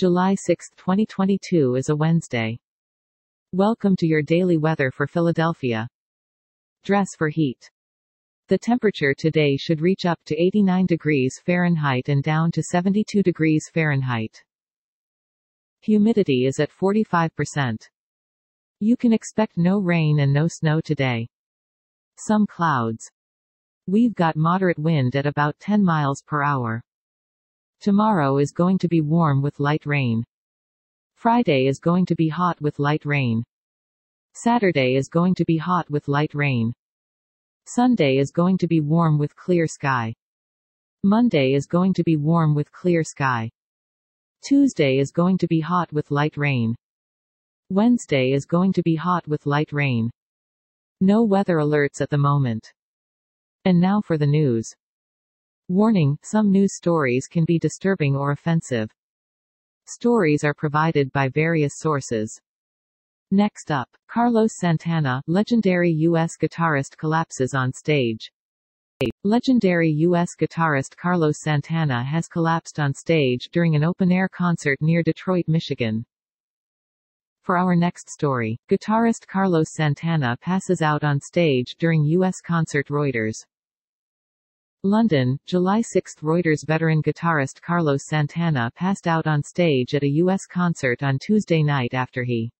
July 6, 2022 is a Wednesday. Welcome to your daily weather for Philadelphia. Dress for heat. The temperature today should reach up to 89 degrees Fahrenheit and down to 72 degrees Fahrenheit. Humidity is at 45%. You can expect no rain and no snow today. Some clouds. We've got moderate wind at about 10 miles per hour. Tomorrow is going to be warm with light rain. Friday is going to be hot with light rain. Saturday is going to be hot with light rain. Sunday is going to be warm with clear sky. Monday is going to be warm with clear sky. Tuesday is going to be hot with light rain. Wednesday is going to be hot with light rain. No weather alerts at the moment. And now for the news. Warning, some news stories can be disturbing or offensive. Stories are provided by various sources. Next up, Carlos Santana, legendary U.S. guitarist collapses on stage. Legendary U.S. guitarist Carlos Santana has collapsed on stage during an open-air concert near Detroit, Michigan. For our next story, guitarist Carlos Santana passes out on stage during U.S. concert Reuters. London, July 6 Reuters veteran guitarist Carlos Santana passed out on stage at a U.S. concert on Tuesday night after he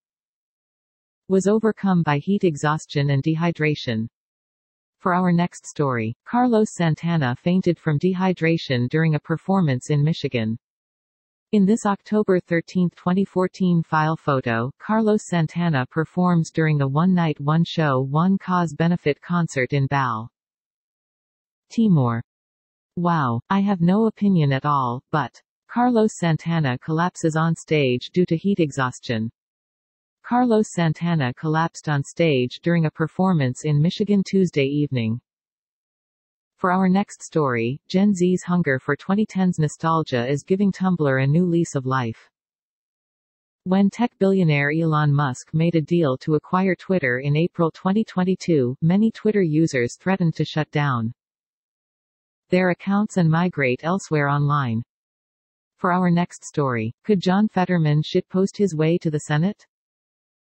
was overcome by heat exhaustion and dehydration. For our next story, Carlos Santana fainted from dehydration during a performance in Michigan. In this October 13, 2014 file photo, Carlos Santana performs during the One Night One Show One Cause benefit concert in Bal. Timor. Wow, I have no opinion at all, but Carlos Santana collapses on stage due to heat exhaustion. Carlos Santana collapsed on stage during a performance in Michigan Tuesday evening. For our next story, Gen Z's hunger for 2010s nostalgia is giving Tumblr a new lease of life. When tech billionaire Elon Musk made a deal to acquire Twitter in April 2022, many Twitter users threatened to shut down their accounts and migrate elsewhere online. For our next story, could John Fetterman shitpost his way to the Senate?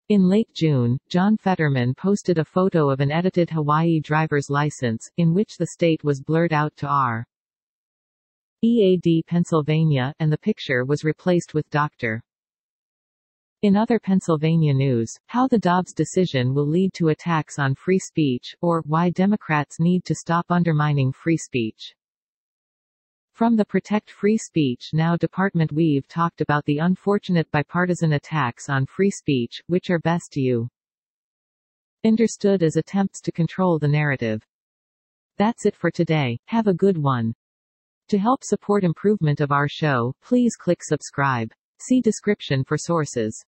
In late June, John Fetterman posted a photo of an edited Hawaii driver's license, in which the state was blurred out to R. EAD Pennsylvania, and the picture was replaced with Dr. In other Pennsylvania news, how the Dobbs decision will lead to attacks on free speech, or why Democrats need to stop undermining free speech. From the Protect Free Speech Now department we've talked about the unfortunate bipartisan attacks on free speech, which are best to you understood as attempts to control the narrative. That's it for today. Have a good one. To help support improvement of our show, please click subscribe. See description for sources.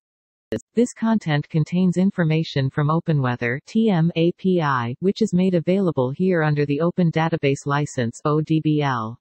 This content contains information from OpenWeather TM API, which is made available here under the Open Database License ODBL.